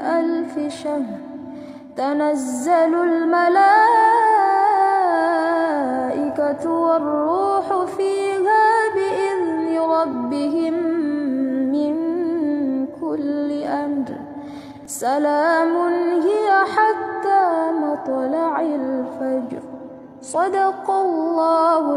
ألف شهر تنزل الملائكة والروح فيها بإذن ربهم من كل أمر. سلام هي حتى مطلع الفجر. صدق الله